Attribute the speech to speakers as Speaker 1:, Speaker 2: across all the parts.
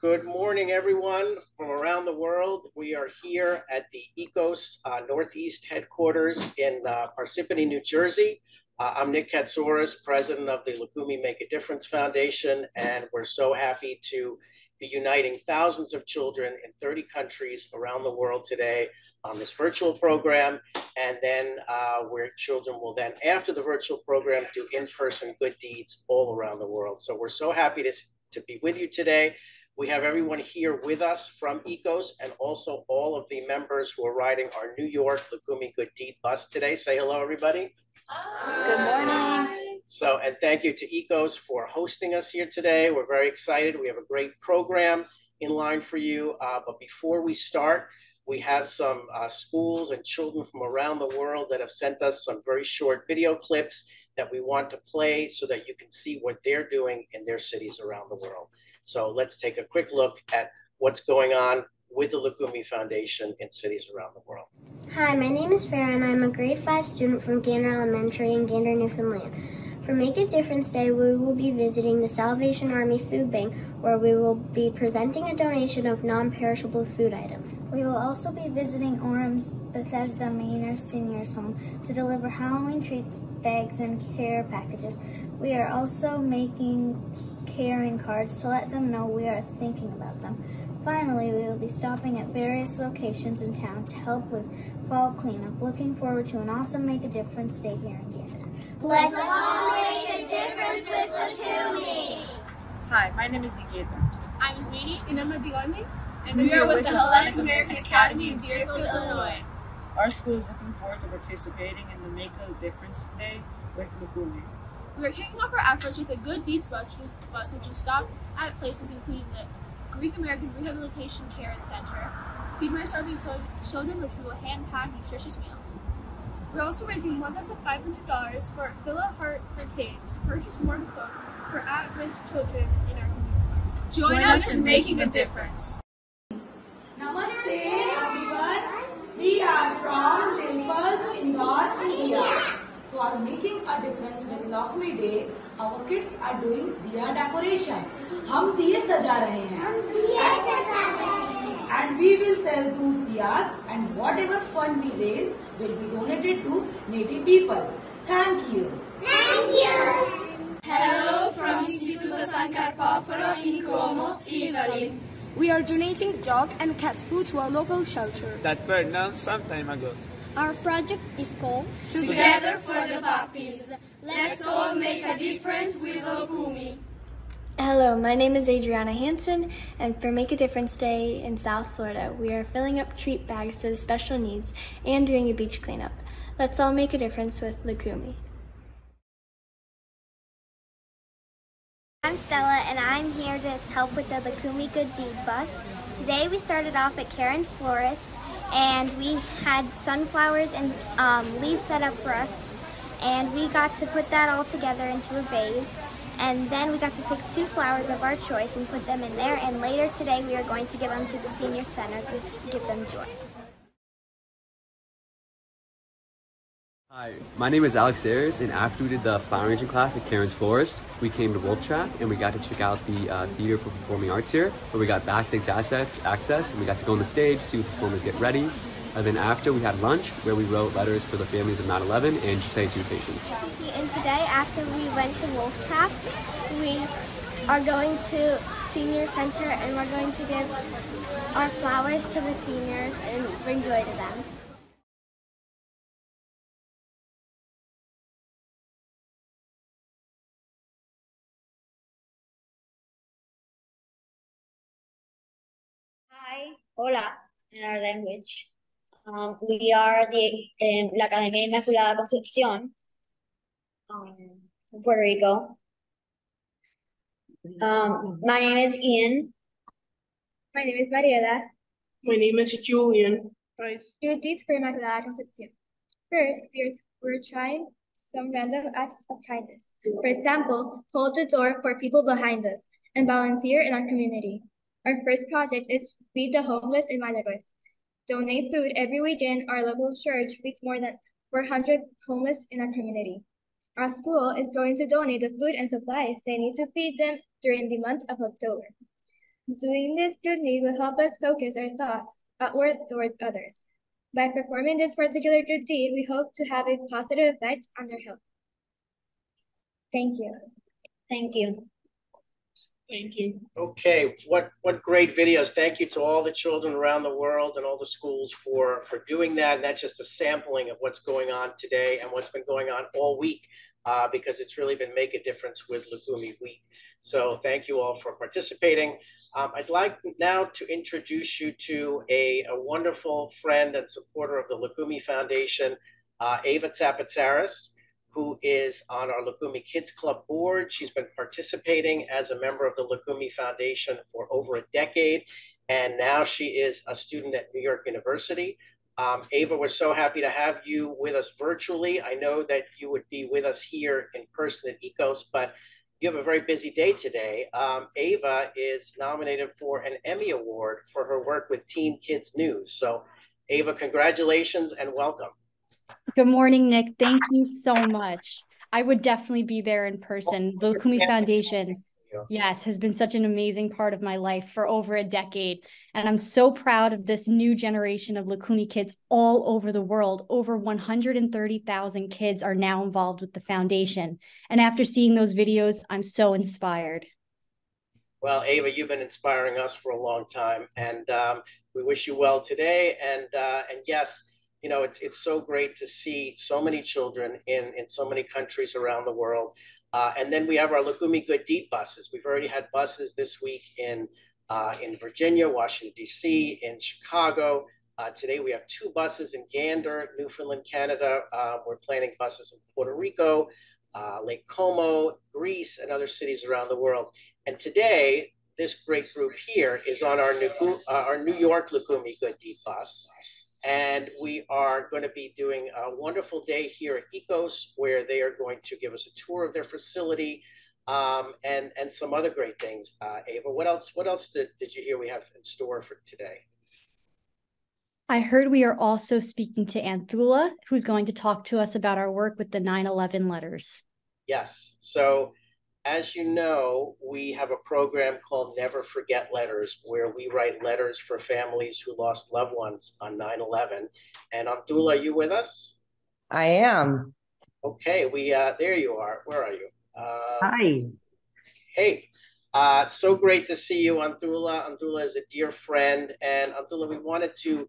Speaker 1: Good morning, everyone from around the world. We are here at the ECOS uh, Northeast headquarters in uh, Parsippany, New Jersey. Uh, I'm Nick Katsoris, president of the Loukoumi Make a Difference Foundation, and we're so happy to be uniting thousands of children in 30 countries around the world today on this virtual program. And then uh, where children will then, after the virtual program, do in-person good deeds all around the world. So we're so happy to, to be with you today. We have everyone here with us from ECOS and also all of the members who are riding our New York Loukoumi Good Deed bus today. Say hello, everybody.
Speaker 2: Hi. Good morning.
Speaker 1: So, and thank you to ECOS for hosting us here today. We're very excited. We have a great program in line for you. Uh, but before we start, we have some uh, schools and children from around the world that have sent us some very short video clips that we want to play so that you can see what they're doing in their cities around the world. So let's take a quick look at what's going on with the Loukoumi Foundation in cities around the world.
Speaker 3: Hi, my name is Farah and I'm a grade 5 student from Gander Elementary in Gander, Newfoundland. For Make a Difference Day, we will be visiting the Salvation Army Food Bank, where we will be presenting a donation of non-perishable food items.
Speaker 4: We will also be visiting Orem's Bethesda Manor Seniors Home to deliver Halloween treats, bags, and care packages. We are also making caring cards to let them know we are thinking about them. Finally, we will be stopping at various locations in town to help with fall cleanup. Looking forward to an awesome Make a Difference Day here in Gander.
Speaker 5: Let's all make a difference with Loukoumi.
Speaker 6: Hi, my name is Nikita.
Speaker 7: I'm Ismini.
Speaker 8: And I'm Adigani.
Speaker 7: And we, we are with the Hellenic American Academy in Deerfield, Illinois.
Speaker 6: Our school is looking forward to participating in the Make a Difference Day with Loukoumi.
Speaker 7: We are kicking off our efforts with a good deeds bus, which will stop at places including the Greek American Rehabilitation Care and Center, Feed My Starving Children, which we will hand pack nutritious meals.
Speaker 8: We're also raising $1,500 for Fill a Heart for Kids to purchase warm clothes for at-risk children in our community.
Speaker 7: Join, Join us in making a difference.
Speaker 9: Namaste everyone. We are from Lilpals, Indore, India for making a difference with Loukoumi Day, our kids are doing diya decoration. हम दिए सजा रहे हैं.
Speaker 5: हम दिए सजा रहे हैं.
Speaker 9: And we will sell those diyas and whatever fund we raise will be donated to needy people. Thank you.
Speaker 5: Thank you.
Speaker 10: Hello from Istituto San Carpoforo in Como, Italy.
Speaker 11: We are donating dog and cat food to a local shelter.
Speaker 12: That bird now some time ago.
Speaker 13: Our project is called
Speaker 10: Together for the Puppies. Let's all make a difference with Loukoumi.
Speaker 14: Hello, my name is Adriana Hanson, and for Make a Difference Day in South Florida, we are filling up treat bags for the special needs and doing a beach cleanup. Let's all make a difference with Loukoumi.
Speaker 3: I'm Stella, and I'm here to help with the Loukoumi Good Deed Bus. Today we started off at Karen's Florist, and we had sunflowers and um, leaves set up for us, and we got to put that all together into a vase. And then we got to pick two flowers of our choice and put them in there. And later today we are going to give them to the senior center to give them joy.
Speaker 15: Hi, my name is Alex Ayers, and after we did the flower arranging class at Karen's Florist, we came to Wolf Trap and we got to check out the uh, Theater for Performing Arts here, where we got backstage access and we got to go on the stage, see the performers get ready, and then after we had lunch where we wrote letters for the families of 9-11 and St. Jude patients.
Speaker 3: And today after we went to Wolf Trap, we are going to senior center and we're going to give our flowers to the seniors and bring joy to them.
Speaker 16: Hola, in our language. Um, we are the um, la Academia Inmaculada Concepción, um, Puerto Rico. Um, my name is Ian.
Speaker 17: My name is Mariela.
Speaker 18: My name is Julian.
Speaker 17: Right. Do deeds for Inmaculada Concepción. First, we're, we're trying some random acts of kindness. For example, hold the door for people behind us and volunteer in our community. Our first project is Feed the Homeless in Mayagüez donate food every weekend. Our local church feeds more than 400 homeless in our community. Our school is going to donate the food and supplies they need to feed them during the month of October. Doing this good deed will help us focus our thoughts outward towards others. By performing this particular good deed, we hope to have a positive effect on their health. Thank you.
Speaker 16: Thank you.
Speaker 18: Thank you.
Speaker 1: Okay, what what great videos. Thank you to all the children around the world and all the schools for for doing that. And that's just a sampling of what's going on today and what's been going on all week uh, because it's really been Make a Difference with Loukoumi Week. So thank you all for participating. Um, I'd like now to introduce you to a, a wonderful friend and supporter of the Loukoumi Foundation, uh, Ava Tsapatsaris who is on our Loukoumi Kids Club board. She's been participating as a member of the Loukoumi Foundation for over a decade, and now she is a student at New York University. Um, Ava, we're so happy to have you with us virtually. I know that you would be with us here in person at ECOS, but you have a very busy day today. Um, Ava is nominated for an Emmy Award for her work with Teen Kids News. So, Ava, congratulations and welcome.
Speaker 19: Good morning, Nick. Thank you so much. I would definitely be there in person. The Loukoumi Foundation, yes, has been such an amazing part of my life for over a decade. And I'm so proud of this new generation of Loukoumi kids all over the world. Over 130,000 kids are now involved with the foundation. And after seeing those videos, I'm so inspired.
Speaker 1: Well, Ava, you've been inspiring us for a long time, and um, we wish you well today. And uh, and yes, you know, it's it's so great to see so many children in in so many countries around the world. Uh, and then we have our Loukoumi Good Deed buses. We've already had buses this week in uh, in Virginia, Washington D.C., in Chicago. Uh, today we have two buses in Gander, Newfoundland, Canada. Uh, we're planning buses in Puerto Rico, uh, Lake Como, Greece, and other cities around the world. And today, this great group here is on our new, uh, our New York Loukoumi Good Deed bus. And we are going to be doing a wonderful day here at ECOS, where they are going to give us a tour of their facility um, and and some other great things. Uh, Ava, what else? What else did, did you hear we have in store for today?
Speaker 19: I heard we are also speaking to Anthoula, who's going to talk to us about our work with the 9 11 letters.
Speaker 1: Yes. So as you know, we have a program called Never Forget Letters, where we write letters for families who lost loved ones on 9 11. And Anthoula, are you with us?
Speaker 20: I am.
Speaker 1: Okay, we uh, there you are. Where are you?
Speaker 20: Uh, Hi.
Speaker 1: Hey, uh, it's so great to see you, Anthoula. Anthoula is a dear friend, and Anthoula, we wanted to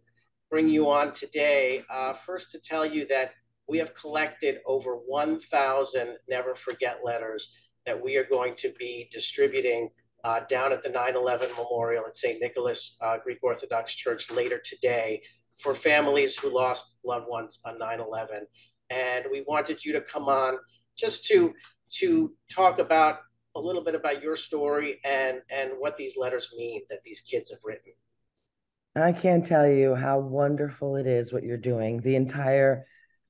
Speaker 1: bring you on today. Uh, first, to tell you that we have collected over 1,000 Never Forget letters that we are going to be distributing uh, down at the 9-11 Memorial at St. Nicholas uh, Greek Orthodox Church later today for families who lost loved ones on 9-11. And we wanted you to come on just to, to talk about a little bit about your story and, and what these letters mean that these kids have written.
Speaker 20: I can't tell you how wonderful it is what you're doing. The entire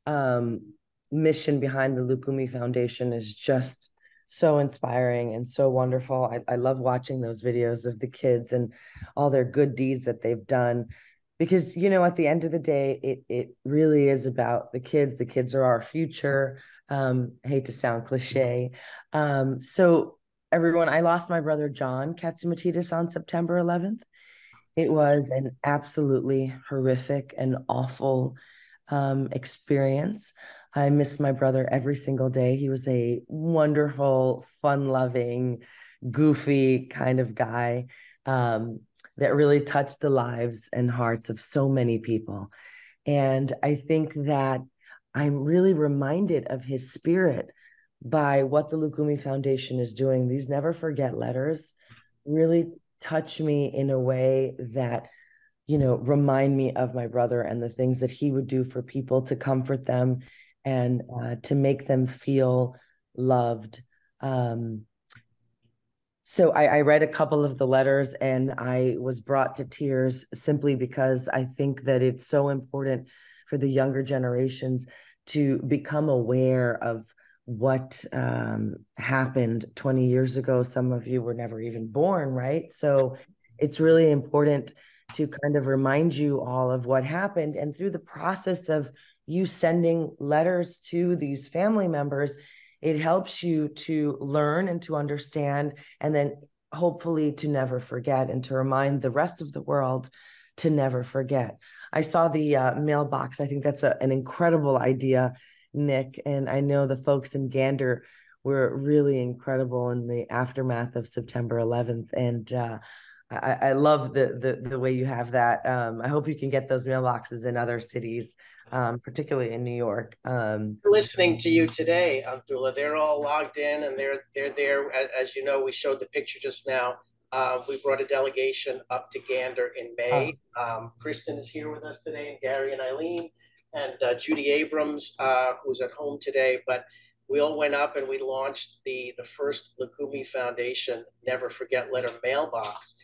Speaker 20: um, mission behind the Loukoumi Foundation is just so inspiring and so wonderful. I, I love watching those videos of the kids and all their good deeds that they've done because you know at the end of the day it it really is about the kids. The kids are our future. Um hate to sound cliche. Um so everyone i lost my brother john Katsimatides on september 11th it was an absolutely horrific and awful um, experience I miss my brother every single day. He was a wonderful, fun loving, goofy kind of guy um, that really touched the lives and hearts of so many people. And I think that I'm really reminded of his spirit by what the Loukoumi Foundation is doing. These never forget letters really touch me in a way that you know remind me of my brother and the things that he would do for people to comfort them and uh, to make them feel loved. Um, so I, I, read a couple of the letters and I was brought to tears simply because I think that it's so important for the younger generations to become aware of what um, happened 20 years ago. Some of you were never even born, right? So it's really important to kind of remind you all of what happened. And through the process of you sending letters to these family members, it helps you to learn and to understand and then hopefully to never forget and to remind the rest of the world to never forget. I saw the uh, mailbox. I think that's a, an incredible idea, Nick. And I know the folks in Gander were really incredible in the aftermath of September 11th. And uh, I, I, love the, the the way you have that. Um, I hope you can get those mailboxes in other cities, um, particularly in New York. Um,
Speaker 1: listening to you today, Anthoula, they're all logged in and they're they're there. As, as you know, we showed the picture just now. Uh, we brought a delegation up to Gander in May. Oh. Um, Kristen is here with us today, and Gary and Eileen, and uh, Judy Abrams, uh, who's at home today. But we all went up and we launched the the first Loukoumi Foundation Never Forget Letter mailbox,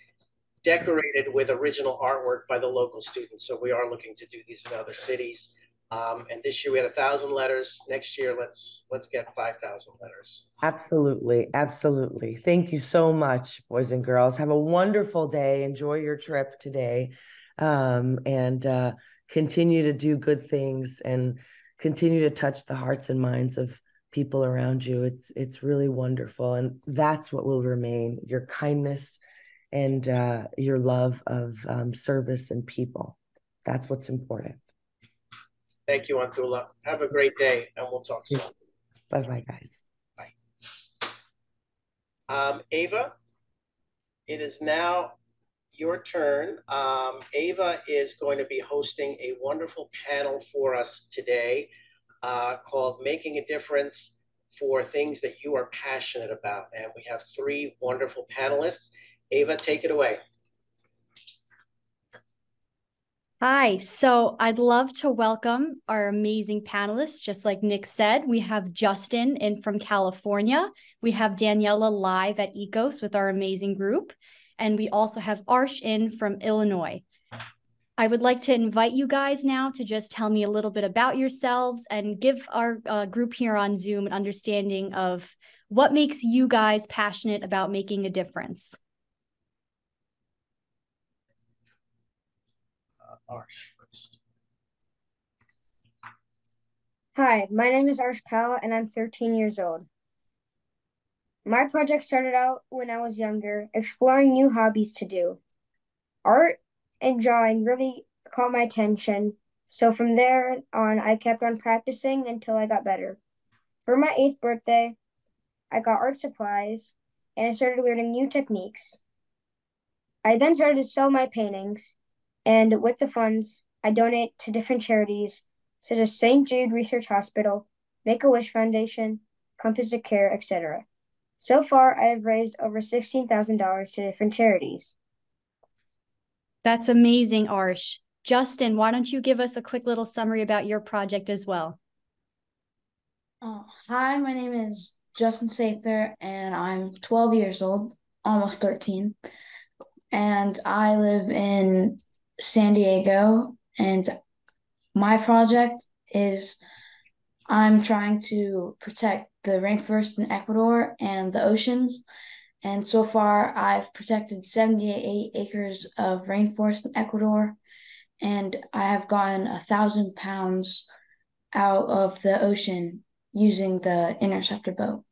Speaker 1: decorated with original artwork by the local students. So we are looking to do these in other cities. Um, and this year we had a thousand letters. Next year, let's let's get five thousand letters.
Speaker 20: Absolutely, absolutely. Thank you so much, boys and girls. Have a wonderful day. Enjoy your trip today, um, and uh, continue to do good things and continue to touch the hearts and minds of people around you. It's it's really wonderful, and that's what will remain. Your kindness and uh, your love of um, service and people. That's what's important.
Speaker 1: Thank you, Anthoula. Have a great day, and we'll talk soon.
Speaker 20: Bye bye, guys.
Speaker 1: Bye. Um, Ava, it is now your turn. Um, Ava is going to be hosting a wonderful panel for us today uh, called Making a Difference for Things That You Are Passionate About. And we have three wonderful panelists. Ava, take it away.
Speaker 19: Hi, so I'd love to welcome our amazing panelists. Just like Nick said, we have Justin in from California. We have Daniela live at ECOS with our amazing group. And we also have Arsh in from Illinois. I would like to invite you guys now to just tell me a little bit about yourselves and give our uh, group here on Zoom an understanding of what makes you guys passionate about making a difference.
Speaker 1: Arsh first.
Speaker 21: Hi, my name is Arsh Pal and I'm 13 years old. My project started out when I was younger, exploring new hobbies to do. Art and drawing really caught my attention, so from there on, I kept on practicing until I got better. For my eighth birthday, I got art supplies and I started learning new techniques. I then started to sell my paintings and with the funds, I donate to different charities such as St. Jude Research Hospital, Make a Wish Foundation, Compass of Care, etc. So far, I have raised over $16,000 to different charities.
Speaker 19: That's amazing, Arsh. Justin, why don't you give us a quick little summary about your project as well?
Speaker 2: Oh, hi, my name is Justin Sather, and I'm 12 years old, almost 13. And I live in San Diego, and my project is I'm trying to protect the rainforest in Ecuador and the oceans. And so far, I've protected 78 acres of rainforest in Ecuador, and I have gotten a thousand pounds out of the ocean using the interceptor boat.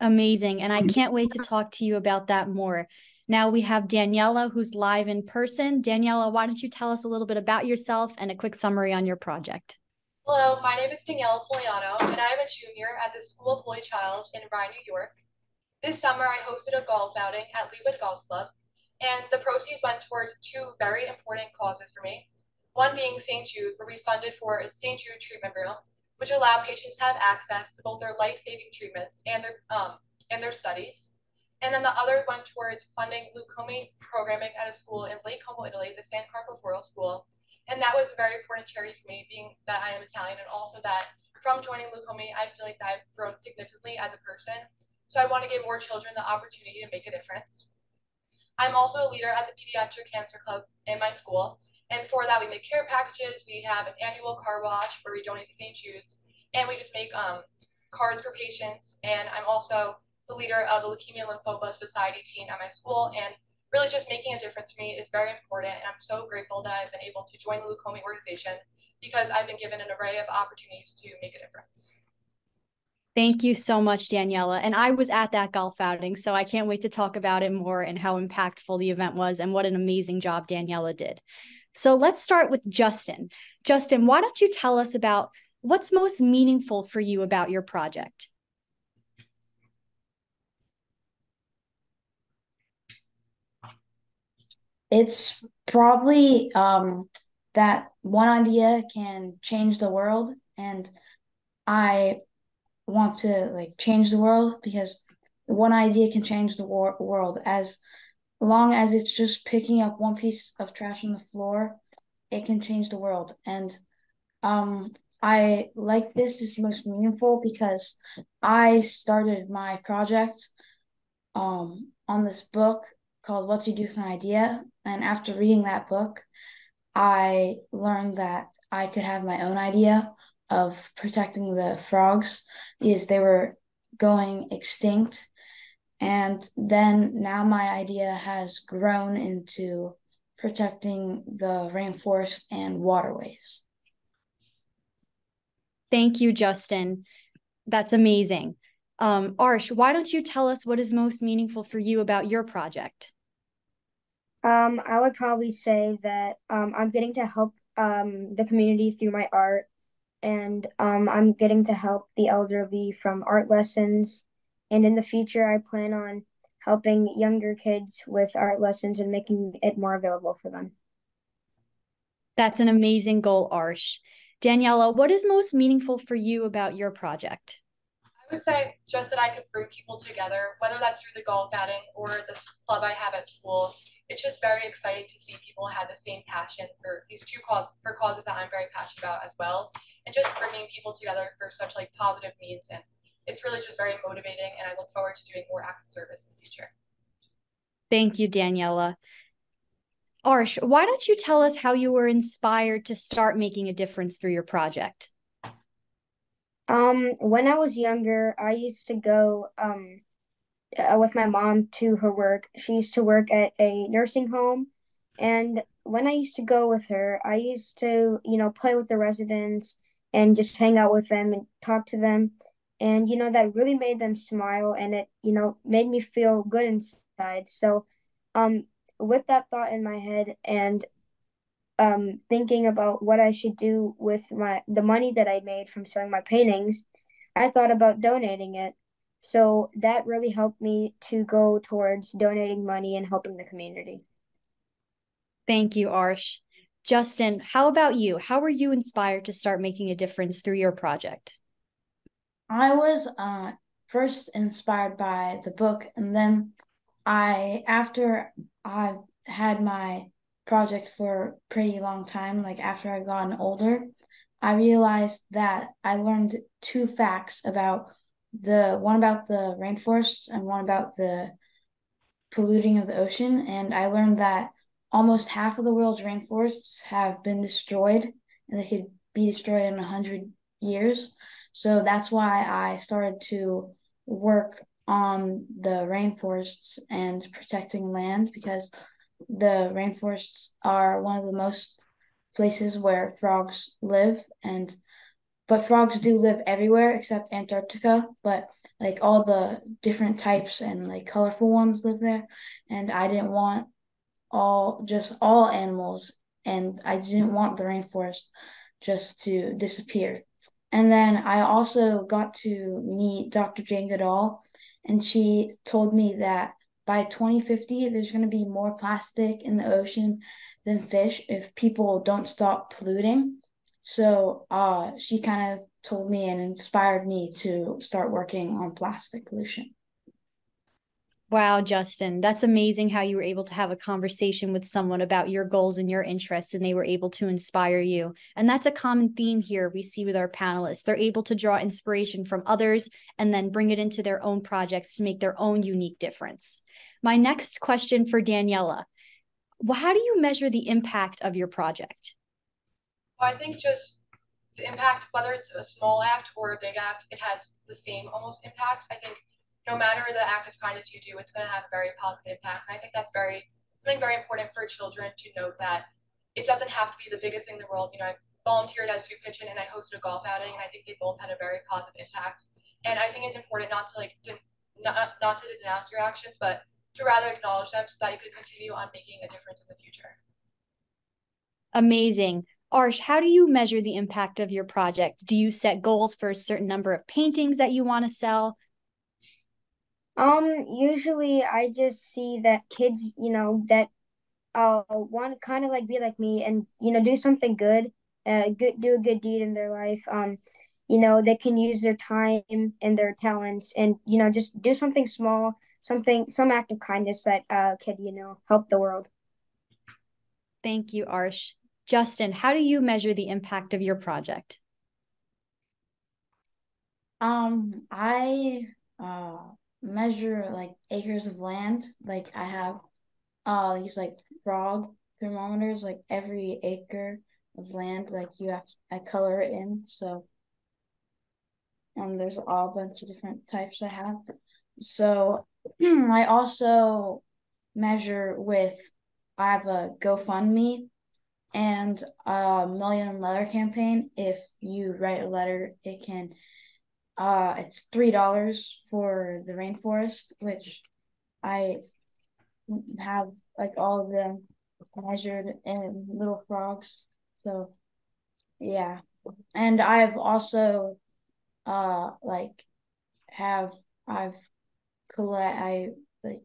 Speaker 19: Amazing. And I can't wait to talk to you about that more. Now we have Daniela who's live in person. Daniela, why don't you tell us a little bit about yourself and a quick summary on your project?
Speaker 22: Hello, my name is Daniela Fogliano, and I am a junior at the School of Holy Child in Rye, New York. This summer, I hosted a golf outing at Leawood Golf Club, and the proceeds went towards two very important causes for me. One being St. Jude, where we funded for a St. Jude treatment room, which allowed patients to have access to both their life-saving treatments and their um, and their studies. And then the other went towards funding Loukoumi programming at a school in Lake Como, Italy, the San Carpoforo School. And that was a very important charity for me, being that I am Italian, and also that from joining Loukoumi, I feel like I've grown significantly as a person. So I want to give more children the opportunity to make a difference. I'm also a leader at the Pediatric Cancer Club in my school. And for that, we make care packages. We have an annual car wash where we donate to St. Jude's, and we just make um, cards for patients. And I'm also the leader of the Leukemia Lymphoma Society team at my school, and really just making a difference for me is very important. And I'm so grateful that I've been able to join the Loukoumi organization because I've been given an array of opportunities to make a difference.
Speaker 19: Thank you so much, Daniela. And I was at that golf outing, so I can't wait to talk about it more and how impactful the event was and what an amazing job Daniela did. So let's start with Justin. Justin, why don't you tell us about what's most meaningful for you about your project?
Speaker 2: It's probably um, that one idea can change the world, and I want to like change the world because one idea can change the wor- world. As long as it's just picking up one piece of trash on the floor it can change the world. And um i like this is most meaningful because i started my project um on this book called what to do with an idea and after reading that book i learned that i could have my own idea of protecting the frogs because they were going extinct. And then now my idea has grown into protecting the rainforest and waterways.
Speaker 19: Thank you, Justin. That's amazing. Um, Arsh, why don't you tell us what is most meaningful for you about your project?
Speaker 21: Um, I would probably say that um, I'm getting to help um, the community through my art and um, I'm getting to help the elderly from art lessons. And in the future, I plan on helping younger kids with art lessons and making it more available for them.
Speaker 19: That's an amazing goal, Arsh. Daniela, what is most meaningful for you about your project?
Speaker 22: I would say just that I could bring people together, whether that's through the golf outing or the club I have at school. It's just very exciting to see people have the same passion for these two causes, for causes that I'm very passionate about as well and just bringing people together for such like positive needs and it's really just very motivating and I look forward to doing more acts of service in the future.
Speaker 19: Thank you, Daniela. Arsh, why don't you tell us how you were inspired to start making a difference through your project?
Speaker 21: Um, when I was younger, I used to go um uh, with my mom to her work. She used to work at a nursing home, and when I used to go with her, I used to, you know, play with the residents and just hang out with them and talk to them. And, you know, that really made them smile and it, you know, made me feel good inside. So, um, with that thought in my head and um, thinking about what I should do with my the money that I made from selling my paintings, I thought about donating it. So that really helped me to go towards donating money and helping the community.
Speaker 19: Thank you, Arsh. Justin, how about you? How were you inspired to start making a difference through your project?
Speaker 2: I was uh, first inspired by the book, and then I, after I've had my project for a pretty long time, like after I've gotten older, I realized that I learned two facts about the one about the rainforest and one about the polluting of the ocean. And I learned that almost half of the world's rainforests have been destroyed and they could be destroyed in 100 years. So that's why I started to work on the rainforests and protecting land because the rainforests are one of the most places where frogs live and but frogs do live everywhere except Antarctica but like all the different types and like colorful ones live there and I didn't want all just all animals and I didn't want the rainforest just to disappear. And then I also got to meet Dr. Jane Goodall and she told me that by 2050 there's going to be more plastic in the ocean than fish if people don't stop polluting. So uh, she kind of told me and inspired me to start working on plastic pollution.
Speaker 19: Wow, Justin, that's amazing how you were able to have a conversation with someone about your goals and your interests, and they were able to inspire you. And that's a common theme here we see with our panelists. They're able to draw inspiration from others and then bring it into their own projects to make their own unique difference. My next question for Daniela well, How do you measure the impact of your project?
Speaker 22: Well, I think just the impact, whether it's a small act or a big act, it has the same almost impact. I think no matter the act of kindness you do, it's going to have a very positive impact. And I think that's very something very important for children to note that it doesn't have to be the biggest thing in the world. You know, I volunteered at Soup Kitchen and I hosted a golf outing, and I think they both had a very positive impact. And I think it's important not to like de- not, not to denounce your actions, but to rather acknowledge them so that you could continue on making a difference in the future.
Speaker 19: Amazing. Arsh, how do you measure the impact of your project? Do you set goals for a certain number of paintings that you want to sell?
Speaker 21: Um, usually I just see that kids, you know, that uh want to kind of like be like me and you know do something good, uh, good do a good deed in their life. Um, you know, they can use their time and their talents and you know just do something small, something some act of kindness that uh could you know help the world.
Speaker 19: Thank you, Arsh. Justin, how do you measure the impact of your project?
Speaker 2: Um, I uh measure like acres of land. Like I have uh these like frog thermometers, like every acre of land, like you have to, I color it in. So and there's all a bunch of different types I have. So I also measure with I have a GoFundMe and a million letter campaign. If you write a letter, it can uh it's three dollars for the rainforest, which I have like all of them measured in little frogs. So yeah. And I've also uh like have I've collect I like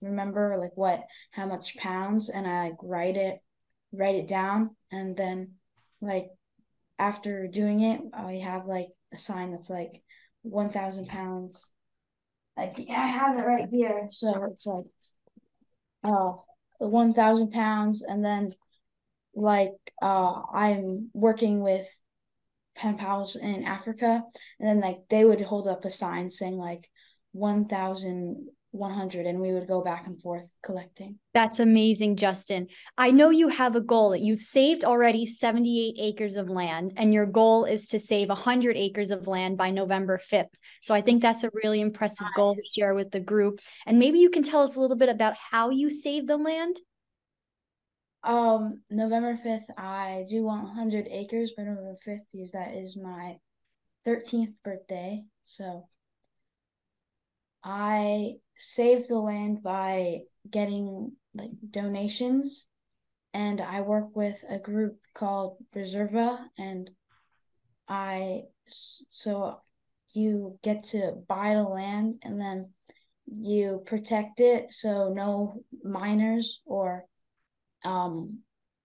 Speaker 2: remember like what how much pounds and I like write it write it down and then like after doing it I have like a sign that's like one thousand pounds. Like yeah, I have it right here. So it's like uh one thousand pounds and then like uh I'm working with pen pals in Africa, and then like they would hold up a sign saying like one thousand one hundred, and we would go back and forth collecting.
Speaker 19: That's amazing, Justin. I know you have a goal that you've saved already 78 acres of land, and your goal is to save 100 acres of land by November 5th. So I think that's a really impressive goal to share with the group. And maybe you can tell us a little bit about how you save the land.
Speaker 2: Um, November 5th, I do want 100 acres by November 5th because that is my 13th birthday. So I save the land by getting like donations and I work with a group called Reserva and I so you get to buy the land and then you protect it so no miners or um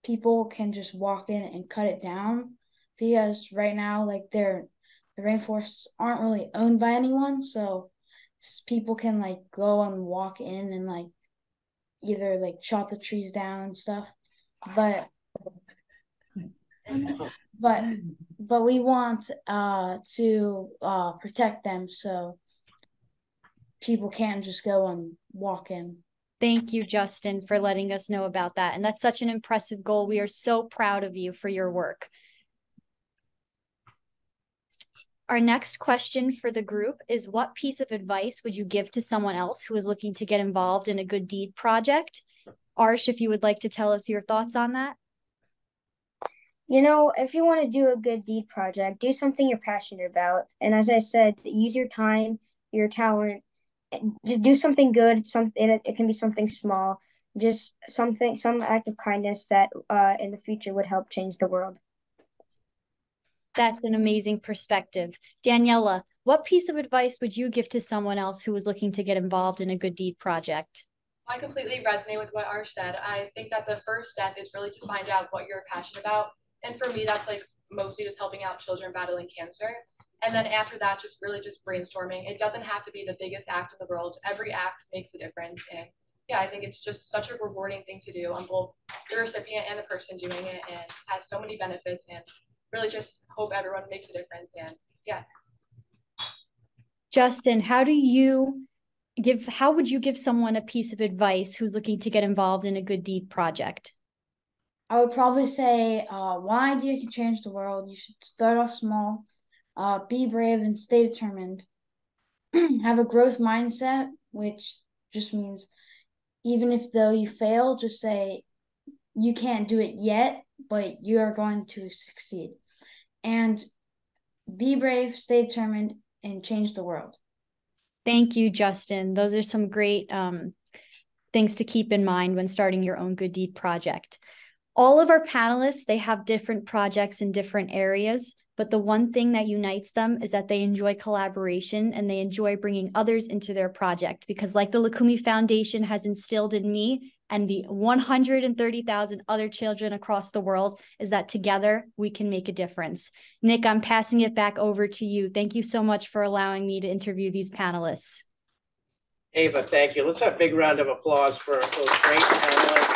Speaker 2: people can just walk in and cut it down because right now like they're the rainforests aren't really owned by anyone so people can like go and walk in and like either like chop the trees down and stuff but but but we want uh to uh protect them so people can't just go and walk in
Speaker 19: Thank you, Justin, for letting us know about that. And that's such an impressive goal. We are so proud of you for your work. Our next question for the group is What piece of advice would you give to someone else who is looking to get involved in a good deed project? Arsh, if you would like to tell us your thoughts on that.
Speaker 21: You know, if you want to do a good deed project, do something you're passionate about. And as I said, use your time, your talent, just do something good something it, it can be something small just something some act of kindness that uh in the future would help change the world
Speaker 19: that's an amazing perspective daniela what piece of advice would you give to someone else who was looking to get involved in a good deed project
Speaker 22: I completely resonate with what Arsh said. I think that the first step is really to find out what you're passionate about. And for me, that's like mostly just helping out children battling cancer. And then after that, just really just brainstorming. It doesn't have to be the biggest act in the world. Every act makes a difference. And yeah, I think it's just such a rewarding thing to do on both the recipient and the person doing it and has so many benefits and really just hope everyone makes a difference. And yeah.
Speaker 19: Justin, how do you give how would you give someone a piece of advice who's looking to get involved in a good deed project?
Speaker 2: I would probably say uh, one idea can change the world. You should start off small uh, be brave and stay determined. Have a growth mindset, which just means even if though you fail, just say you can't do it yet, but you are going to succeed. And be brave, stay determined, and change the world.
Speaker 19: Thank you, Justin. Those are some great um, things to keep in mind when starting your own good deed project. All of our panelists, they have different projects in different areas, but the one thing that unites them is that they enjoy collaboration and they enjoy bringing others into their project because like the Loukoumi Foundation has instilled in me and the 130,000 other children across the world is that together we can make a difference. Nick, I'm passing it back over to you. Thank you so much for allowing me to interview these panelists.
Speaker 1: Ava, thank you. Let's have a big round of applause for those great panelists.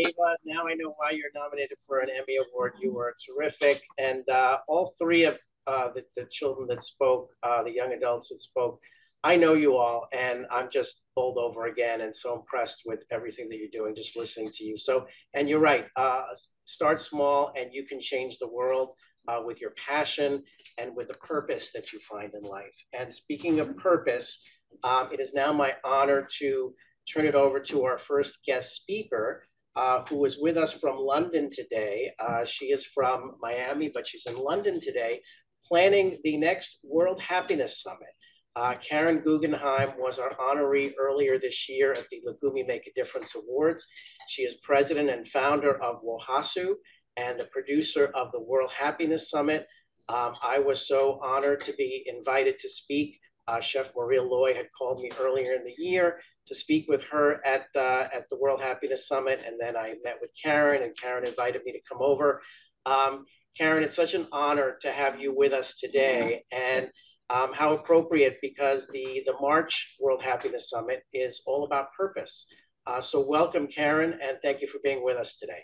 Speaker 1: Ava, now I know why you're nominated for an Emmy Award. You were terrific. And uh, all three of uh, the, the, children that spoke, uh, the young adults that spoke, I know you all, and I'm just bowled over again and so impressed with everything that you're doing, just listening to you. So, and you're right, uh, start small and you can change the world uh, with your passion and with the purpose that you find in life. And speaking of purpose, um, it is now my honor to turn it over to our first guest speaker, uh, who is with us from London today. Uh, she is from Miami, but she's in London today, planning the next World Happiness Summit. Uh, Karen Guggenheim was our honoree earlier this year at the Loukoumi Make a Difference Awards. She is president and founder of WOHASU and the producer of the World Happiness Summit. Um, I was so honored to be invited to speak. Uh, Chef Maria Loi had called me earlier in the year to speak with her at, uh, at the World Happiness Summit, and then I met with Karen, and Karen invited me to come over. Um, Karen, it's such an honor to have you with us today. And um, how appropriate because the, the March World Happiness Summit is all about purpose. Uh, so welcome, Karen, and thank you for being with us today.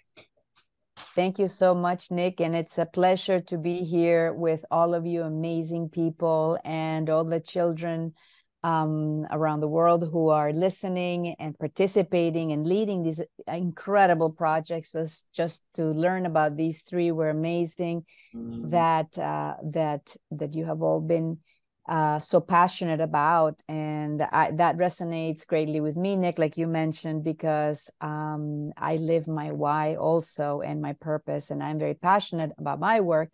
Speaker 9: Thank you so much, Nick. And it's a pleasure to be here with all of you amazing people and all the children um, around the world who are listening and participating and leading these incredible projects. just to learn about these three were amazing. Mm. That uh, that that you have all been uh, so passionate about. And I, that resonates greatly with me, Nick, like you mentioned, because um, I live my why also and my purpose, and I'm very passionate about my work.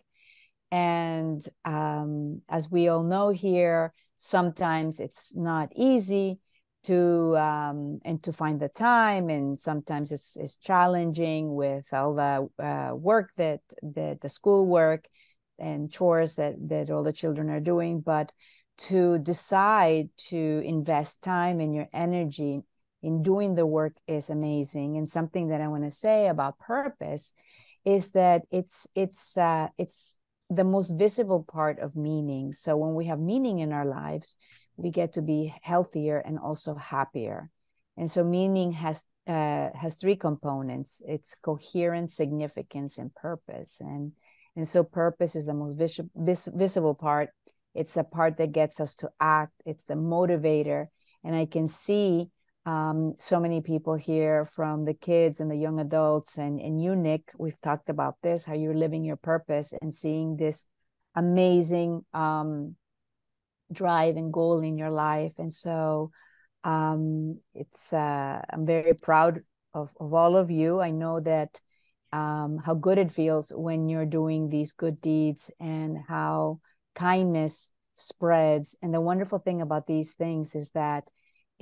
Speaker 9: And um, as we all know here, sometimes it's not easy to um, and to find the time and sometimes it's it's challenging with all the uh, work that that the school work and chores that that all the children are doing but to decide to invest time and your energy in doing the work is amazing. And something that i want to say about purpose is that it's it's uh, it's the most visible part of meaning. So when we have meaning in our lives we get to be healthier and also happier. And so meaning has uh, has three components. It's coherence significance and purpose. And and so purpose is the most vis- vis- visible part. It's the part that gets us to act, it's the motivator. And I can see um, so many people here from the kids and the young adults and, and you, Nick, we've talked about this, how you're living your purpose and seeing this amazing um, drive and goal in your life. And so um, it's, uh, I'm very proud of, of all of you. I know that um, how good it feels when you're doing these good deeds and how kindness spreads. And the wonderful thing about these things is that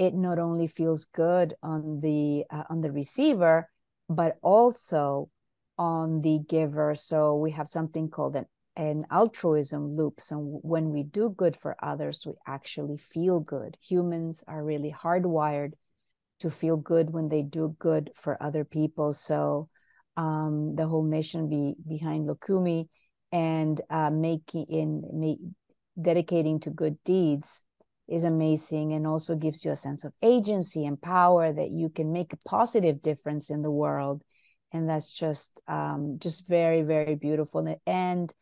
Speaker 9: it not only feels good on the uh, on the receiver, but also on the giver. So we have something called an an altruism loop. So when we do good for others, we actually feel good. Humans are really hardwired to feel good when they do good for other people. So um, the whole mission be behind Loukoumi and uh, making in make, dedicating to good deeds is amazing and also gives you a sense of agency and power that you can make a positive difference in the world. And that's just um, just very very beautiful. And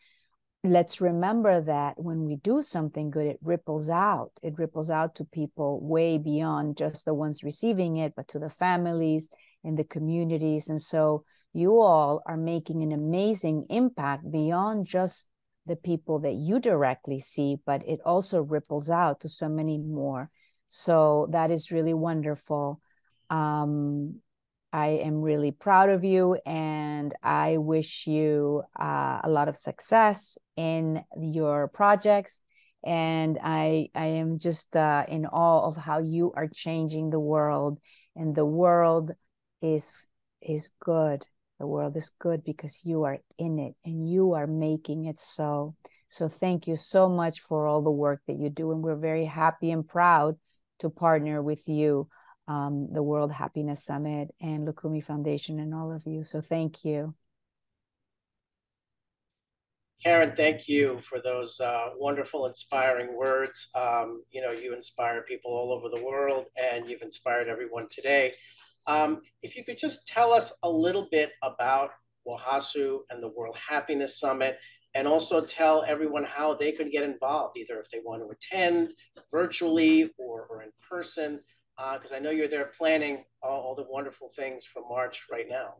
Speaker 9: let's remember that when we do something good it ripples out. It ripples out to people way beyond just the ones receiving it but to the families and the communities. And so you all are making an amazing impact beyond just the people that you directly see, but it also ripples out to so many more. So that is really wonderful. Um, I am really proud of you and I wish you uh, a lot of success in your projects. And I, I am just uh, in awe of how you are changing the world. And the world is, is good. The world is good because you are in it and you are making it so. So thank you so much for all the work that you do. And we're very happy and proud to partner with you um, the World Happiness Summit and Loukoumi Foundation and all of you. So thank you.
Speaker 1: Karen, thank you for those uh, wonderful, inspiring words. Um, you know, you inspire people all over the world, and you've inspired everyone today. Um, if you could just tell us a little bit about WoHaSu and the World Happiness Summit, and also tell everyone how they could get involved, either if they want to attend virtually or, or in person because uh, I know you're there planning all, all, the wonderful things for March right now.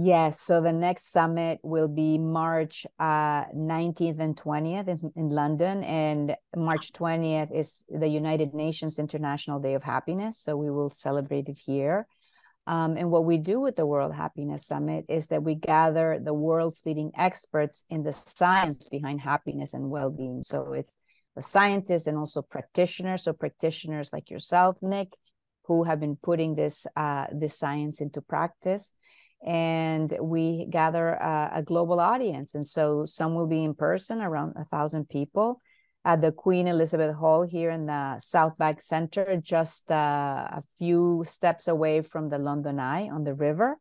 Speaker 9: Yes, so the next summit will be March uh, 19th and 20th in, in London, and March 20th is the United Nations International Day of Happiness. So we will celebrate it here. Um, and what we do with the World Happiness Summit is that we gather the world's leading experts in the science behind happiness and well being. So it's the scientists and also practitioners. So practitioners like yourself, Nick, who have been putting this uh, this science into practice and we gather a, a, global audience and so some will be in person around a thousand people at the queen elizabeth hall here in the south bank center just uh, a few steps away from the london eye on the river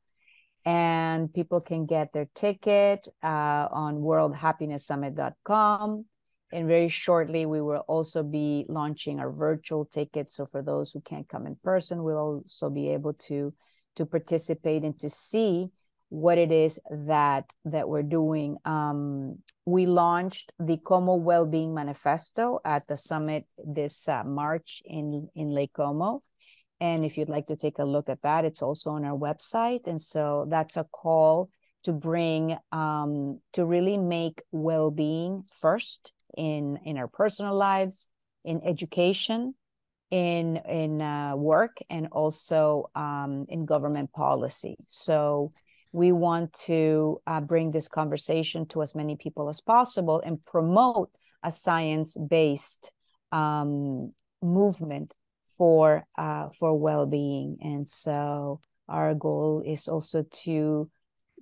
Speaker 9: and people can get their ticket uh, on worldhappinesssummit.com and very shortly, we will also be launching our virtual ticket. So for those who can't come in person, we'll also be able to to participate and to see what it is that that we're doing. Um, we launched the Como Wellbeing Manifesto at the summit this uh, March in in Lake Como, and if you'd like to take a look at that, it's also on our website. And so that's a call to bring um, to really make well-being first in in our personal lives in education in in uh, work and also um, in government policy so we want to uh, bring this conversation to as many people as possible and promote a science-based um, movement for uh, for well-being and so our goal is also to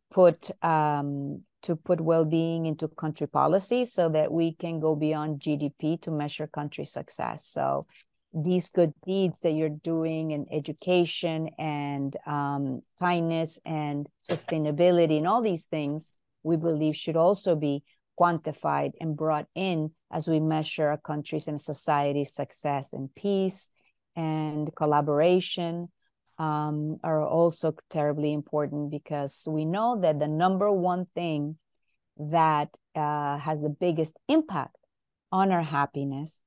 Speaker 9: put um, to put well-being into country policy so that we can go beyond GDP to measure country success. So these good deeds that you're doing in education and um, kindness and sustainability and all these things, we believe should also be quantified and brought in as we measure a country's and society's success and peace and collaboration um, are also terribly important because we know that the number one thing that uh, has the biggest impact on our happiness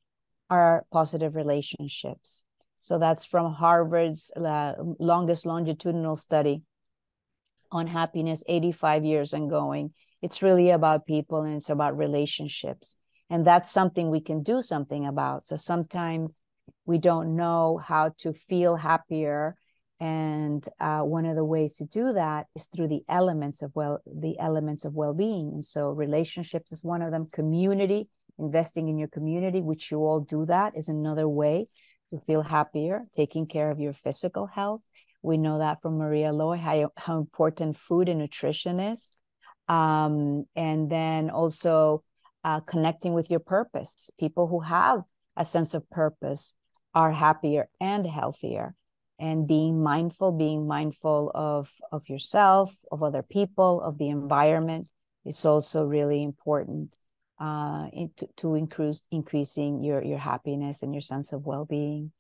Speaker 9: are positive relationships. So that's from Harvard's uh, longest longitudinal study on happiness, 85 years and going. It's really about people and it's about relationships. And that's something we can do something about. So sometimes we don't know how to feel happier and uh, one of the ways to do that is through the elements of well the elements of well-being and so relationships is one of them community investing in your community which you all do that is another way to feel happier taking care of your physical health. We know that from Maria Loi how, how important food and nutrition is. Um, and then also uh, connecting with your purpose. People who have a sense of purpose are happier and healthier. And being mindful being mindful of of yourself of other people of the environment is also really important uh, to, to increase increasing your your happiness and your sense of well-being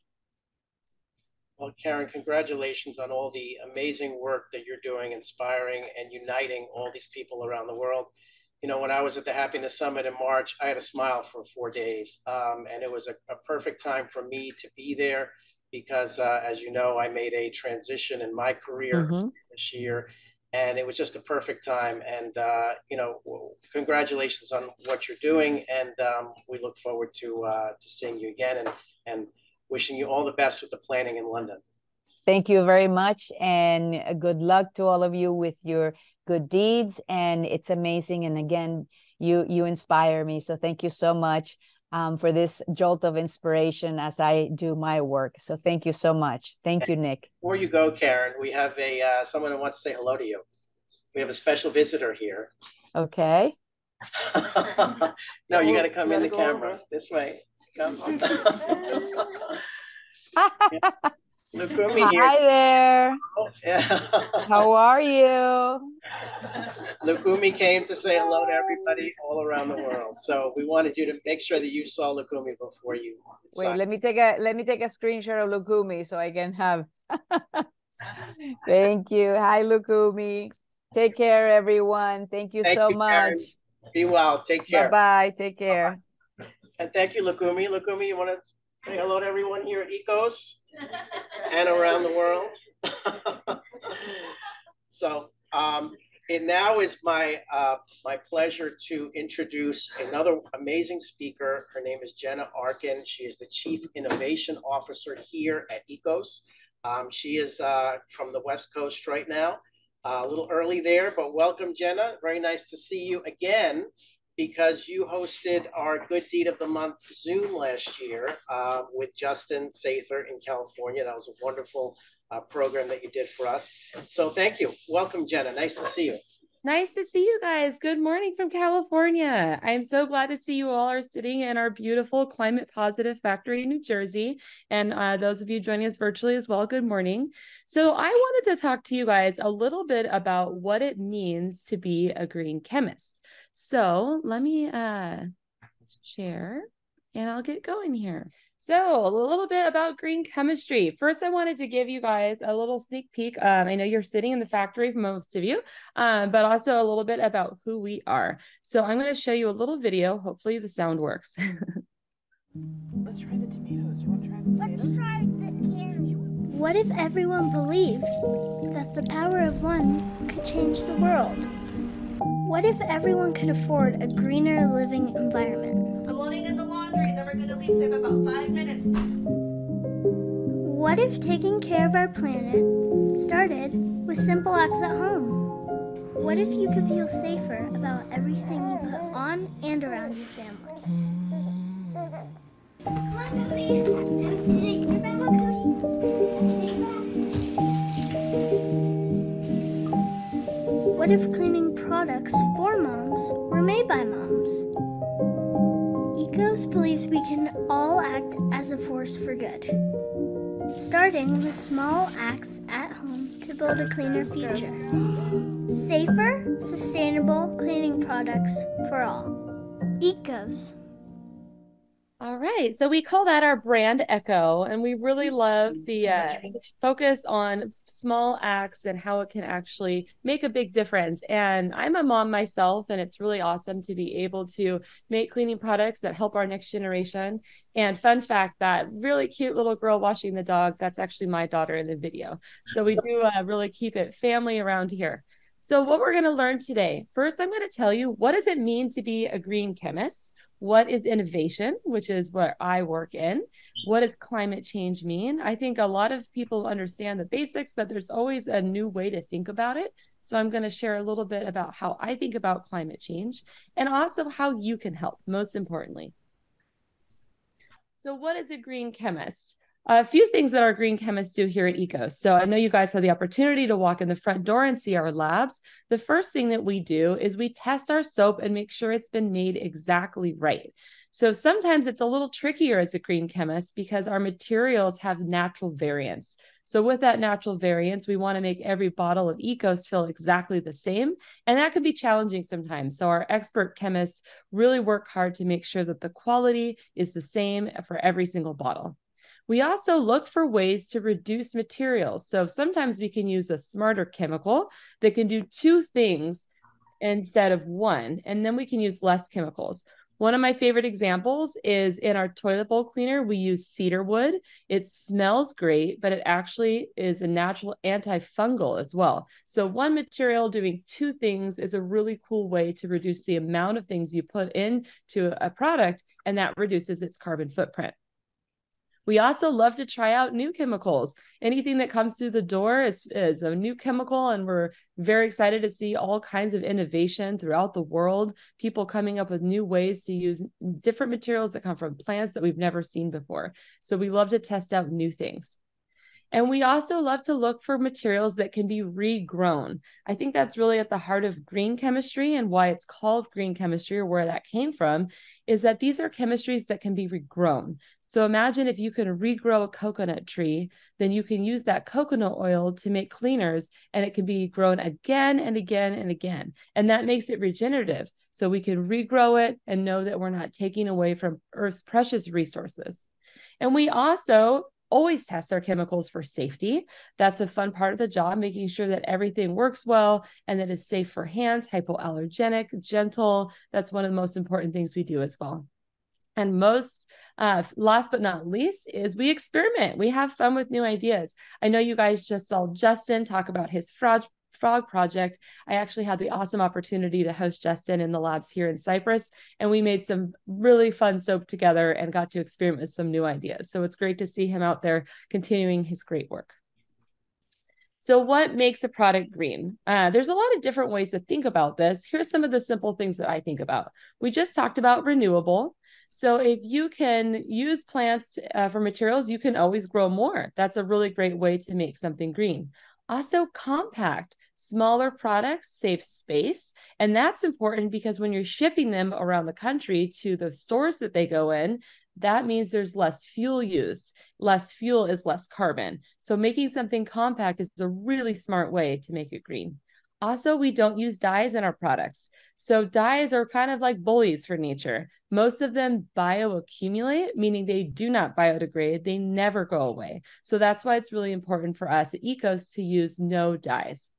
Speaker 1: well karen congratulations on all the amazing work that you're doing inspiring and uniting all these people around the world you know when i was at the happiness summit in march i had a smile for four days um, and it was a, a perfect time for me to be there because, uh, as you know, I made a transition in my career mm-hmm. this year, and it was just a perfect time. And uh, you know, congratulations on what you're doing, and um, we look forward to uh, to seeing you again, and and wishing you all the best with the planning in London.
Speaker 9: thank you very much, and good luck to all of you with your good deeds. And it's amazing. And again, you you inspire me. So thank you so much um, for this jolt of inspiration as I do my work. So thank you so much. Thank you, Nick.
Speaker 1: Before you go, Karen, we have a uh, someone who wants to say hello to you. We have a special visitor here.
Speaker 9: Okay.
Speaker 1: no, you got to come in the camera over. this way. Come.
Speaker 9: Loukoumi Hi there. Yeah. How are you?
Speaker 1: Loukoumi came to say hello to everybody all around the world. So we wanted you to make sure that you saw Loukoumi before you.
Speaker 9: Wait, let me take a let me take a screenshot of Loukoumi so I can have. Thank you. Hi, Loukoumi. Take care, everyone. Thank you thank so you, much. Karen.
Speaker 1: Be well. Take care.
Speaker 9: Bye bye. Take care.
Speaker 1: Bye -bye. And thank you, Loukoumi. Loukoumi, you want to Say hello to everyone here at ECOS and around the world. so um, it now is my uh, my pleasure to introduce another amazing speaker. Her name is Jenna Arkin. She is the Chief Innovation Officer here at ECOS. Um, she is uh, from the West Coast right now. Uh, a little early there, but welcome, Jenna. Very nice to see you again because you hosted our Good Deed of the Month Zoom last year uh, with Justin Sather in California. That was a wonderful uh, program that you did for us. So thank you. Welcome, Jenna. Nice to see you.
Speaker 23: Nice to see you guys. Good morning from California. I'm so glad to see you all are sitting in our beautiful climate positive factory in New Jersey. And uh, those of you joining us virtually as well, good morning. So, I wanted to talk to you guys a little bit about what it means to be a green chemist. So let me uh, share and I'll get going here. So, a little bit about green chemistry. First, I wanted to give you guys a little sneak peek. Um, I know you're sitting in the factory, most of you, um, but also a little bit about who we are. So, I'm going to show you a little video. Hopefully, the sound works.
Speaker 24: Let's try the tomatoes. You want to try the tomatoes?
Speaker 25: Let's try the carrots. What if everyone believed that the power of one could change the world? What if everyone could afford a greener living environment?
Speaker 26: I'm loading in the laundry, then we're gonna leave, save about five minutes.
Speaker 25: What if taking care of our planet started with simple acts at home? What if you could feel safer about everything you put on and around your family? Come on, Cody. What if cleaning products for moms were made by moms? ECOS believes we can all act as a force for good, starting with small acts at home to build a cleaner future. Safer, sustainable cleaning products for all. ECOS.
Speaker 23: All right. So we call that our brand echo. And we really love the uh, focus on small acts and how it can actually make a big difference. And I'm a mom myself, and it's really awesome to be able to make cleaning products that help our next generation. And fun fact that really cute little girl washing the dog, that's actually my daughter in the video. So we do uh, really keep it family around here. So what we're going to learn today, first, I'm going to tell you what does it mean to be a green chemist? What is innovation, which is what I work in? Mm-hmm. What does climate change mean? I think a lot of people understand the basics, but there's always a new way to think about it. So I'm going to share a little bit about how I think about climate change and also how you can help, most importantly. So, what is a green chemist? A few things that our green chemists do here at ECOS So I know you guys had the opportunity to walk in the front door and see our labs. The first thing that we do is we test our soap and make sure it's been made exactly right. So sometimes it's a little trickier as a green chemist because our materials have natural variance. So with that natural variance, we want to make every bottle of ECOS feel exactly the same. And that can be challenging sometimes. So our expert chemists really work hard to make sure that the quality is the same for every single bottle. We also look for ways to reduce materials. So sometimes we can use a smarter chemical that can do two things instead of one, and then we can use less chemicals. One of my favorite examples is in our toilet bowl cleaner, we use cedar wood. It smells great, but it actually is a natural antifungal as well. So, one material doing two things is a really cool way to reduce the amount of things you put into a product, and that reduces its carbon footprint. We also love to try out new chemicals. Anything that comes through the door is, is a new chemical, and we're very excited to see all kinds of innovation throughout the world. People coming up with new ways to use different materials that come from plants that we've never seen before. So we love to test out new things. And we also love to look for materials that can be regrown. I think that's really at the heart of green chemistry and why it's called green chemistry or where that came from is that these are chemistries that can be regrown. So imagine if you can regrow a coconut tree, then you can use that coconut oil to make cleaners and it can be grown again and again and again. And that makes it regenerative. So we can regrow it and know that we're not taking away from Earth's precious resources. And we also always test our chemicals for safety. That's a fun part of the job, making sure that everything works well and that it's safe for hands, hypoallergenic, gentle. That's one of the most important things we do as well. And most, uh, last but not least, is we experiment. We have fun with new ideas. I know you guys just saw Justin talk about his fraud Frog Project, I actually had the awesome opportunity to host Justin in the labs here in Cypress, and we made some really fun soap together and got to experiment with some new ideas. So it's great to see him out there continuing his great work. So, what makes a product green? Uh, there's a lot of different ways to think about this. Here's some of the simple things that I think about. We just talked about renewable. So, if you can use plants uh, for materials, you can always grow more. That's a really great way to make something green. Also, compact. Smaller products save space. And that's important because when you're shipping them around the country to the stores that they go in, that means there's less fuel used. Less fuel is less carbon. So making something compact is a really smart way to make it green. Also, we don't use dyes in our products. So, dyes are kind of like bullies for nature. Most of them bioaccumulate, meaning they do not biodegrade, they never go away. So, that's why it's really important for us at ECOS to use no dyes.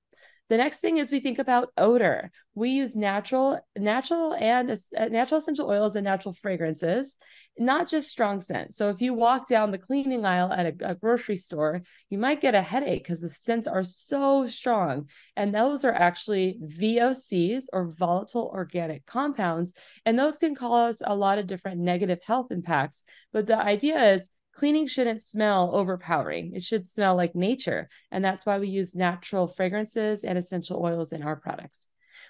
Speaker 23: The next thing is we think about odor. We use natural, natural and uh, natural essential oils and natural fragrances, not just strong scents. So if you walk down the cleaning aisle at a, a grocery store, you might get a headache because the scents are so strong. And those are actually VOCs or volatile organic compounds. And those can cause a lot of different negative health impacts. But the idea is cleaning shouldn't smell overpowering. It should smell like nature. And that's why we use natural fragrances and essential oils in our products.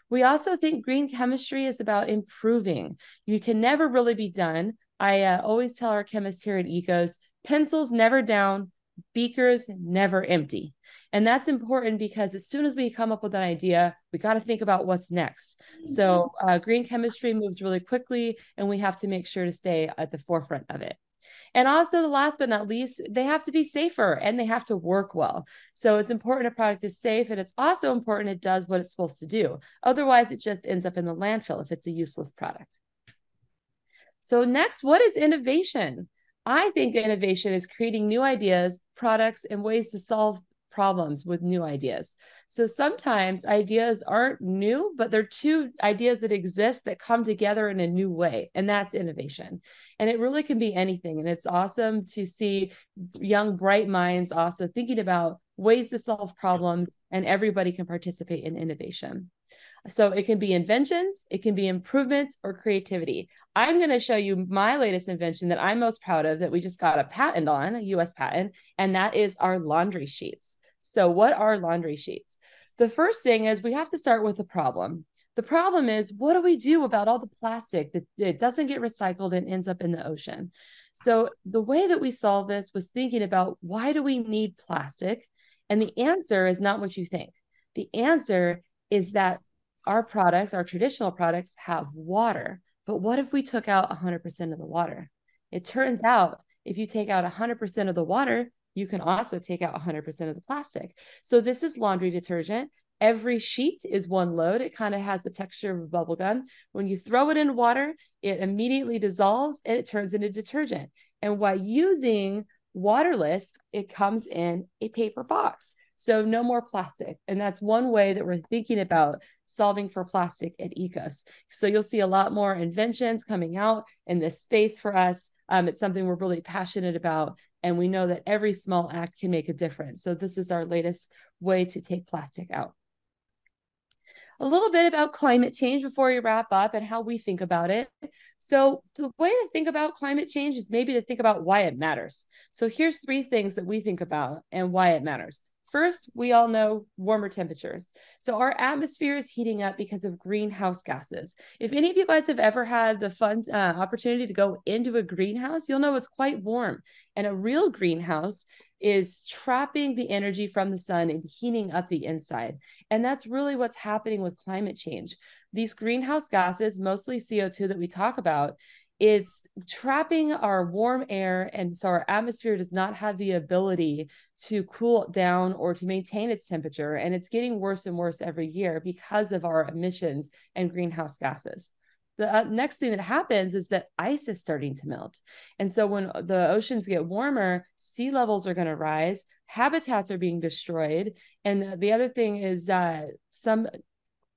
Speaker 23: We also think green chemistry is about improving. You can never really be done. I uh, always tell our chemists here at ECOS pencils never down, beakers never empty. And that's important because as soon as we come up with an idea, we got to think about what's next. So, uh, green chemistry moves really quickly, and we have to make sure to stay at the forefront of it. And also, the last but not least, they have to be safer and they have to work well. So it's important a product is safe, and it's also important it does what it's supposed to do. Otherwise, it just ends up in the landfill if it's a useless product. So, next, what is innovation? I think innovation is creating new ideas, products, and ways to solve problems with new ideas. So sometimes ideas aren't new, but they're two ideas that exist that come together in a new way. And that's innovation. And it really can be anything. And it's awesome to see young, bright minds also thinking about ways to solve problems, and everybody can participate in innovation. So it can be inventions, it can be improvements or creativity. I'm going to show you my latest invention that I'm most proud of that we just got a patent on, a US patent, and that is our laundry sheets. So, what are laundry sheets? The first thing is we have to start with the problem. The problem is, what do we do about all the plastic that it doesn't get recycled and ends up in the ocean? So, the way that we solve this was thinking about why do we need plastic? And the answer is not what you think. The answer is that our products, our traditional products, have water. But what if we took out 100% of the water? It turns out if you take out 100% of the water, you can also take out 100% of the plastic. So this is laundry detergent. Every sheet is one load. It kind of has the texture of a bubble gum. When you throw it in water, it immediately dissolves and it turns into detergent. And while using waterless, it comes in a paper box. So no more plastic. And that's one way that we're thinking about solving for plastic at ECOS. So you'll see a lot more inventions coming out in this space for us. Um, it's something we're really passionate about. And we know that every small act can make a difference. So this is our latest way to take plastic out. a little bit about climate change before we wrap up and how we think about it. So, the way to think about climate change is maybe to think about why it matters. So, here's three things that we think about and why it matters. First, we all know warmer temperatures. So our atmosphere is heating up because of greenhouse gases. If any of you guys have ever had the fun uh, opportunity to go into a greenhouse, you'll know it's quite warm. And a real greenhouse is trapping the energy from the sun and heating up the inside. And that's really what's happening with climate change. These greenhouse gases, mostly CO2 that we talk about, it's trapping our warm air and so our atmosphere does not have the ability to cool down or to maintain its temperature and it's getting worse and worse every year because of our emissions and greenhouse gases. The uh, next thing that happens is that ice is starting to melt. And so when the oceans get warmer sea levels are going to rise habitats are being destroyed. And the other thing is uh, some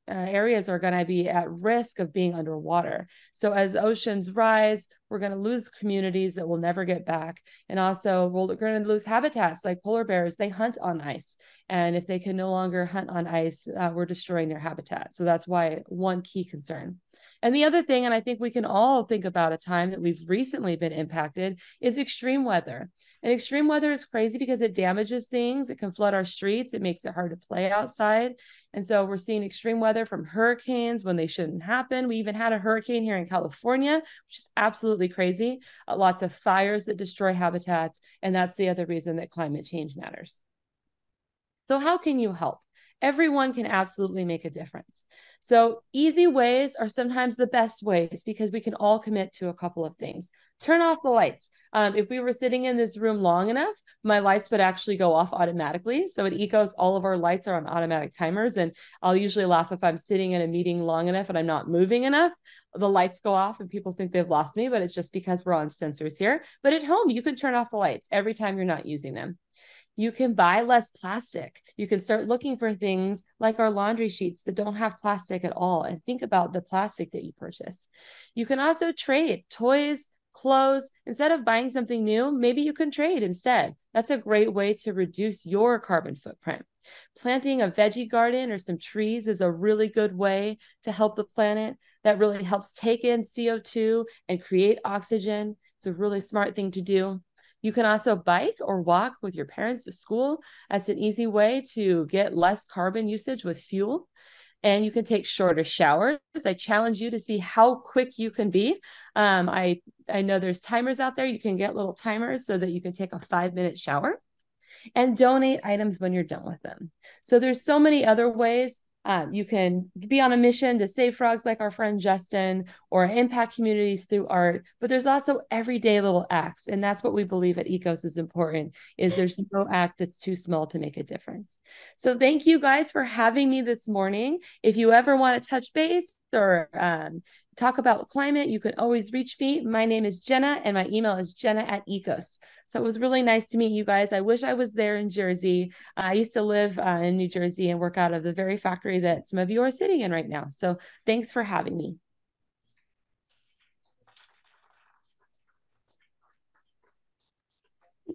Speaker 23: uh, areas are going to be at risk of being underwater. So as oceans rise, we're going to lose communities that we'll never get back. And also, we're going to lose habitats like polar bears. They hunt on ice. And if they can no longer hunt on ice, uh, we're destroying their habitat. So that's why one key concern. And the other thing, and I think we can all think about a time that we've recently been impacted, is extreme weather. And extreme weather is crazy because it damages things. It can flood our streets. It makes it hard to play outside. And so we're seeing extreme weather from hurricanes when they shouldn't happen. We even had a hurricane here in California, which is absolutely crazy. Uh, lots of fires that destroy habitats. And that's the other reason that climate change matters. So, how can you help? Everyone can absolutely make a difference. So, easy ways are sometimes the best ways because we can all commit to a couple of things. Turn off the lights. Um, if we were sitting in this room long enough, my lights would actually go off automatically. So at Ecos, all of our lights are on automatic timers. And I'll usually laugh if I'm sitting in a meeting long enough and I'm not moving enough. The lights go off and people think they've lost me, but it's just because we're on sensors here. But at home, you can turn off the lights every time you're not using them. You can buy less plastic. You can start looking for things like our laundry sheets that don't have plastic at all and think about the plastic that you purchase. You can also trade toys, clothes. Instead of buying something new, maybe you can trade instead. That's a great way to reduce your carbon footprint. Planting a veggie garden or some trees is a really good way to help the planet. That really helps take in CO2 and create oxygen. It's a really smart thing to do. You can also bike or walk with your parents to school. That's an easy way to get less carbon usage with fuel and you can take shorter showers. I challenge you to see how quick you can be. Um, I I know there's timers out there. You can get little timers so that you can take a five minute shower, and donate items when you're done with them. So there's so many other ways um, you can be on a mission to save frogs like our friend Justin or impact communities through art, but there's also everyday little acts. And that's what we believe at ECOS is important is there's no act that's too small to make a difference. So thank you guys for having me this morning. If you ever want to touch base or um, talk about climate, you can always reach me. My name is Jenna and my email is jenna at ecos. So it was really nice to meet you guys. I wish I was there in Jersey. I used to live uh, in New Jersey and work out of the very factory that some of you are sitting in right now. So thanks for having me.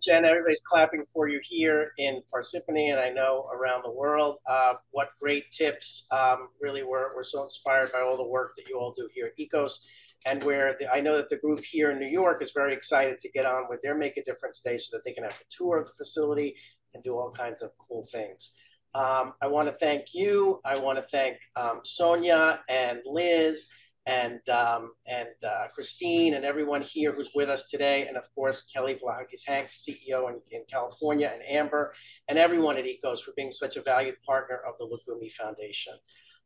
Speaker 1: Jen, everybody's clapping for you here in Parsippany and I know around the world. Uh, what great tips. Um, really, we're, we're so inspired by all the work that you all do here at ECOS and where the, I know that the group here in New York is very excited to get on with their Make a Difference Day so that they can have a tour of the facility and do all kinds of cool things. Um, I want to thank you. I want to thank um, Sonia and Liz and um, and uh, Christine and everyone here who's with us today, and of course Kelly Vlahakis Hanks, CEO in, in California, and Amber, and everyone at ECOS for being such a valued partner of the Loukoumi Foundation.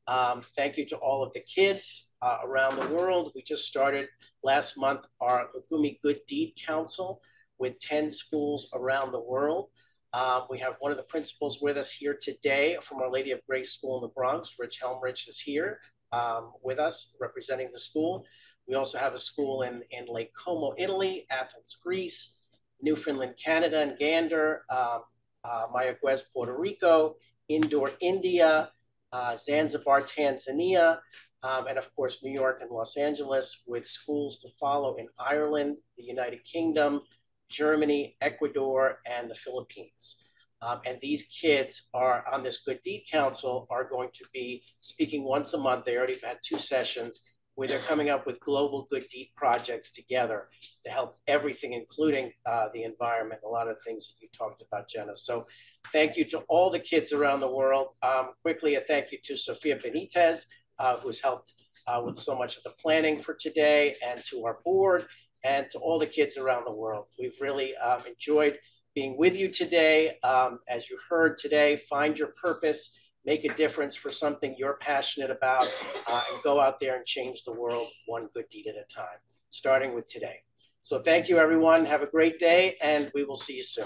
Speaker 1: Um, thank you to all of the kids uh, around the world. We just started last month our Loukoumi Good Deed Council with 10 schools around the world. Um, we have one of the principals with us here today from Our Lady of Grace School in the Bronx. Rich Helmrich is here um, with us representing the school. We also have a school in, in Lake Como, Italy, Athens, Greece, Newfoundland, Canada, and Gander, um, uh, Mayaguez, Puerto Rico, Indore, India, uh, Zanzibar, Tanzania, um, and of course, New York and Los Angeles, with schools to follow in Ireland, the United Kingdom, Germany, Ecuador, and the Philippines. Um, and these kids are on this Good Deed Council are going to be speaking once a month. They already had two sessions where they're coming up with global good deed projects together to help everything, including uh, the environment, a lot of things that you talked about, Jenna. So thank you to all the kids around the world. Um, quickly, a thank you to Sofia Benitez, uh, who's helped uh, with so much of the planning for today, and to our board, and to all the kids around the world. We've really um, enjoyed being with you today. Um, as you heard today, find your purpose make a difference for something you're passionate about, uh, and go out there and change the world one good deed at a time, starting with today. So thank you, everyone. Have a great day, and we will see you soon.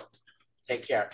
Speaker 1: Take care.